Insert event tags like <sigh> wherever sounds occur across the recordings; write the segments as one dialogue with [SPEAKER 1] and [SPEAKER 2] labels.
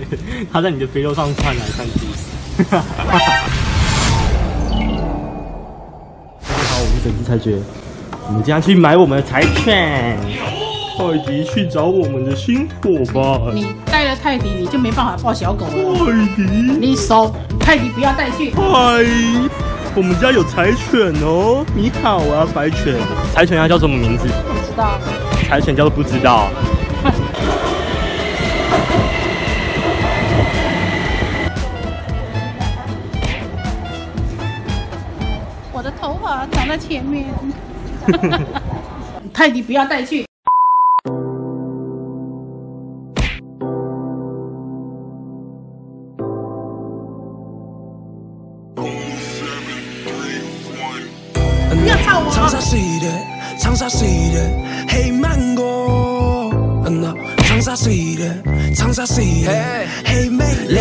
[SPEAKER 1] <laughs> 他在你的肥肉上窜来窜去。<laughs> 大家好，我是神奇裁决，我们今天去买我们的柴犬。泰迪去找我们的新伙伴。
[SPEAKER 2] 你带了泰迪，你就没办法抱小狗了。
[SPEAKER 1] 泰迪，
[SPEAKER 2] 你手泰迪不要带去。
[SPEAKER 1] 嗨，我们家有柴犬哦。你好啊，白犬。柴犬要叫什么名字？
[SPEAKER 2] 不知道。
[SPEAKER 1] 柴犬叫做不知道。<laughs>
[SPEAKER 2] 长在前面。<laughs> 泰迪不要带去。长沙系列，长沙系列，黑芒果。嗯呐，长沙系列，长沙系列，黑美丽。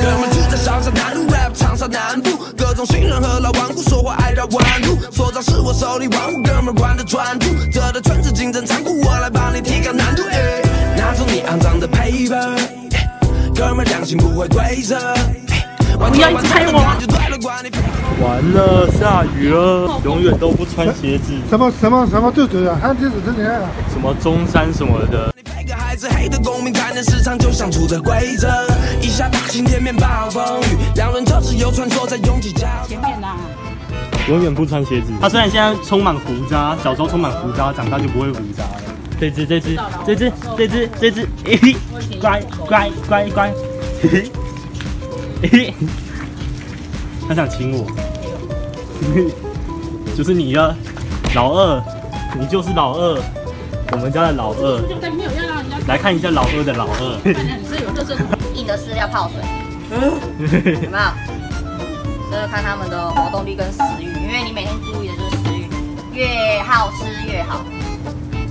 [SPEAKER 2] 哥们住在长沙南路，rap 长沙南部，各种新人和老顽固，是我手里玩物，哥们管的专注。这的圈子竞争残酷，我来帮你提高难度。拿走你肮脏的 paper，哥们良心不会对着。你要猜我？
[SPEAKER 1] 完了，下雨了，永远都不穿鞋子。
[SPEAKER 3] 什么什么什么最嘴啊？还有这是怎样？
[SPEAKER 1] 什么中山什么的。黑的公民才能市场就像出的规则。一下大晴天面暴风雨，两轮车子又穿梭在拥挤交前面呐。永远不穿鞋子。他虽然现在充满胡渣，小时候充满胡渣，长大就不会胡渣了。这只这只这只这只这只，乖乖乖乖嘿嘿。他想亲我，<laughs> 就是你呀，老二，你就是老二，我们家的老二。来看一下老二的老二。
[SPEAKER 4] 你是有特色硬的饲料泡水，<laughs> 有没有？这是看他们的活动力跟食欲，因为你每天注意的就是食欲，越好吃越好，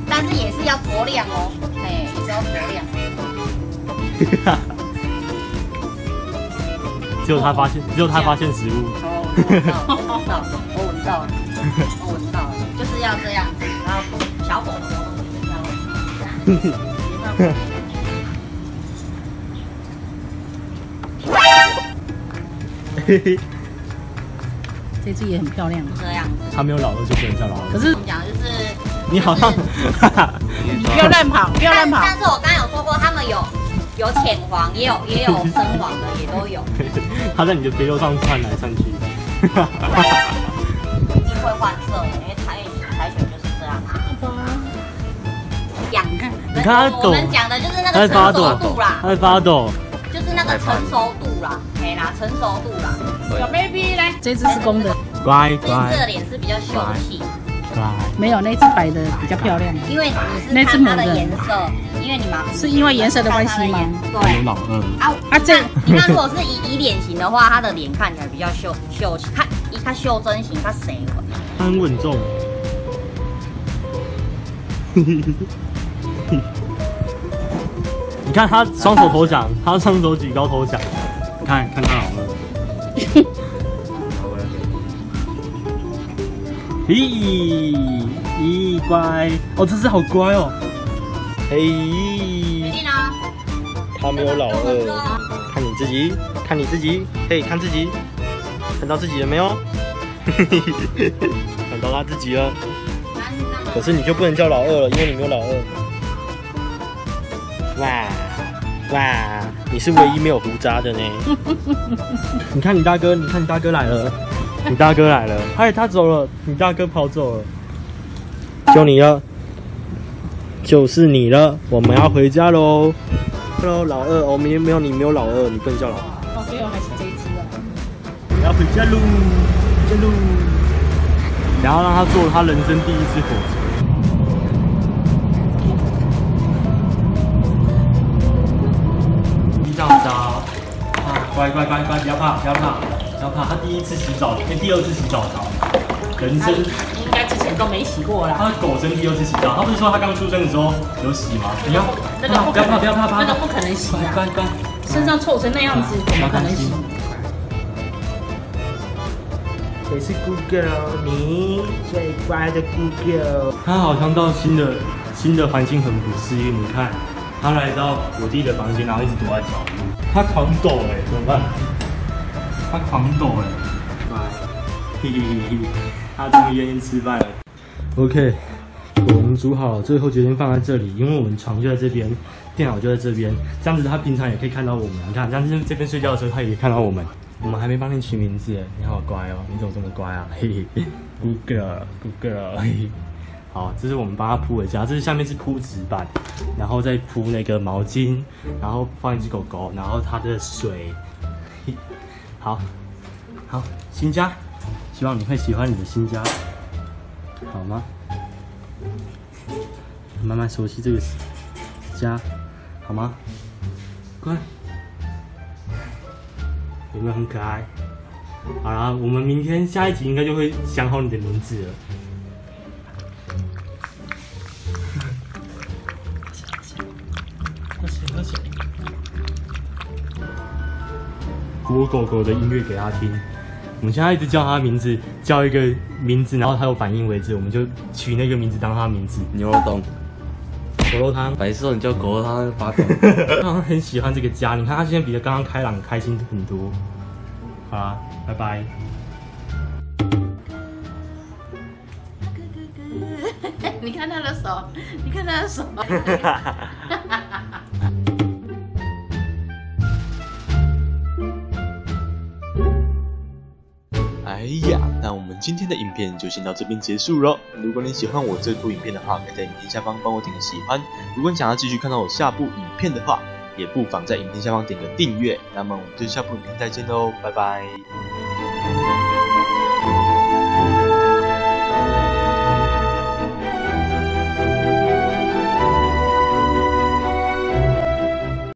[SPEAKER 4] 但是也是要酌量哦，哎，也是要酌量。
[SPEAKER 1] 只有他发现，只有他发现食物。
[SPEAKER 4] 哦，我闻到，我闻到了，我闻到了，就是要这样子，然后小狗的活动就是这样。
[SPEAKER 2] 嘿嘿，这只也很漂亮。
[SPEAKER 4] 这样，
[SPEAKER 1] 他没有老二就不能叫老二。
[SPEAKER 2] 可是
[SPEAKER 4] 讲就是
[SPEAKER 1] 你好像，<laughs>
[SPEAKER 2] 你不要乱跑，<laughs> 不要乱跑。
[SPEAKER 4] 但是我刚刚有说过，他们有。有浅黄，也有也有深黄的，也都有。<laughs>
[SPEAKER 1] 它在你的肥肉上窜来窜去。
[SPEAKER 4] 一定会换色，因为柴柴犬就是这样。养，
[SPEAKER 1] 你看它
[SPEAKER 4] 抖。我们讲的就是那个成熟度啦。
[SPEAKER 1] 它在发抖。
[SPEAKER 4] 就是那个成熟度啦，没啦，成熟度啦。
[SPEAKER 2] 小 baby 来，这只是公的。
[SPEAKER 1] 乖乖。
[SPEAKER 4] 这只脸是比较秀气。
[SPEAKER 2] 没有那只白的比较漂亮，
[SPEAKER 4] 因为你是看它的颜色，因为你嘛
[SPEAKER 2] 是因为颜色的关系吗？
[SPEAKER 4] 对，
[SPEAKER 1] 有老二
[SPEAKER 4] 啊啊这你看如果是以以脸型的话，它的脸看起来比较秀秀气，看一看袖珍型，它谁？
[SPEAKER 1] 很稳重。<laughs> 你看他双手投降，他双手举高投降，看看他老二。咦咦乖哦，这只好乖哦。嘿，他没有老二，看你自己，看你自己，嘿，看自己，看到自己了没有？<laughs> 看到他自己了。可是你就不能叫老二了，因为你没有老二。哇哇，你是唯一没有胡渣的呢。<laughs> 你看你大哥，你看你大哥来了。你大哥来了，嗨，他走了，你大哥跑走了，就你了，就是你了，我们要回家喽。Hello，老二，我们没有你没有老二，你不能叫老二。
[SPEAKER 2] 哦，最后还是这一只了。
[SPEAKER 1] 我要回家喽，回家喽。然后让他坐他人生第一次火车。乖乖乖乖，不要怕，不要怕。不要怕，他第一次洗澡，哎，第二次洗澡澡，人生
[SPEAKER 2] 应该之前都没洗过啦。
[SPEAKER 1] 他狗生第二次洗澡，他不是说他刚出生的时候有洗吗？
[SPEAKER 2] 不要，那个不要怕，不要怕，那个不可能洗
[SPEAKER 1] 啊！乖乖，
[SPEAKER 2] 身上臭成那样子，怎么可能洗？
[SPEAKER 1] 谁是 good girl？你最乖的 good girl。他好像到新的新的环境很不适应，你看，他来到我弟的房间，然后一直躲在角落。他狂抖哎，怎么办？他狂抖哎，嘿嘿嘿嘿，他终于愿意吃饭了。OK，我们煮好，最后决定放在这里，因为我们床就在这边，电脑就在这边，这样子他平常也可以看到我们。你看，这样子这边睡觉的时候，他也可以看到我们。我们还没帮你取名字，你好乖哦，你怎么这么乖啊？嘿嘿，Good girl，Good girl，嘿嘿。好，这是我们帮他铺的家，这是下面是铺纸板，然后再铺那个毛巾，然后放一只狗狗，然后它的水。好，好，新家，希望你会喜欢你的新家，好吗？慢慢熟悉这个家，好吗？乖。有没有很可爱？好啦，我们明天下一集应该就会想好你的名字了。播狗狗的音乐给他听。我们现在一直叫他名字，叫一个名字，然后他有反应为止，我们就取那个名字当他名字。
[SPEAKER 5] 牛肉冻。
[SPEAKER 1] 狗肉汤，
[SPEAKER 5] 白色你叫狗肉汤发抖。
[SPEAKER 1] 他很喜欢这个家，你看他现在比他刚刚开朗开心很多。好啦，拜拜。
[SPEAKER 4] 哥哥哥，你看他的手，你看他的手。<laughs>
[SPEAKER 6] 哎呀，那我们今天的影片就先到这边结束了。如果你喜欢我这部影片的话，可以在影片下方帮我点个喜欢。如果你想要继续看到我下部影片的话，也不妨在影片下方点个订阅。那么我们就下部影片再见喽，拜拜。